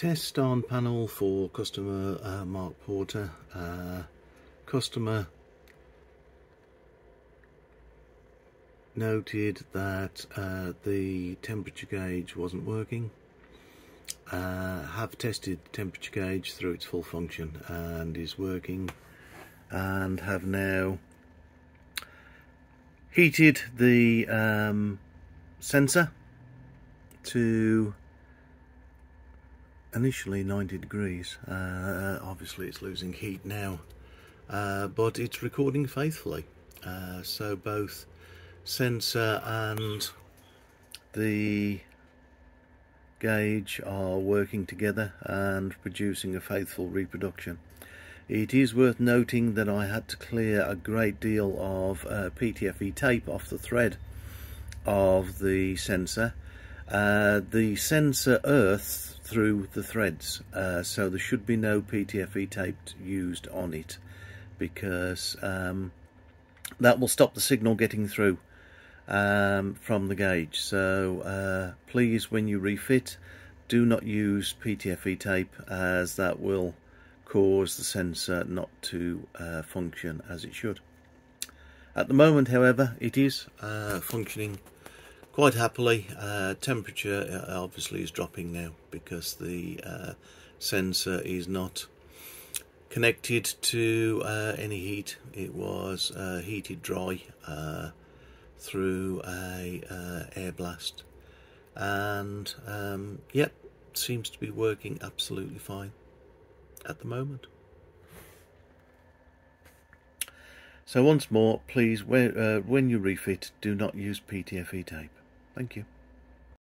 Test on panel for customer uh, Marc Porter. Uh, customer noted that uh, the temperature gauge wasn't working. Uh, have tested the temperature gauge through its full function and is working and have now heated the um, sensor to initially 90 degrees. Uh, obviously it's losing heat now. Uh, but it's recording faithfully. Uh, so both sensor and the gauge are working together and producing a faithful reproduction. It is worth noting that I had to clear a great deal of uh, PTFE tape off the thread of the sensor. Uh, the sensor earths through the threads, uh, so there should be no PTFE tape used on it because um, that will stop the signal getting through um, from the gauge. So uh, please, when you refit, do not use PTFE tape as that will cause the sensor not to uh, function as it should. At the moment, however, it is uh, functioning quite happily. Uh, temperature uh, obviously is dropping now because the uh, sensor is not connected to uh, any heat. It was heated dry through a air blast and um, yep seems to be working absolutely fine at the moment. So once more, please, uh, when you refit, do not use PTFE tape. Thank you.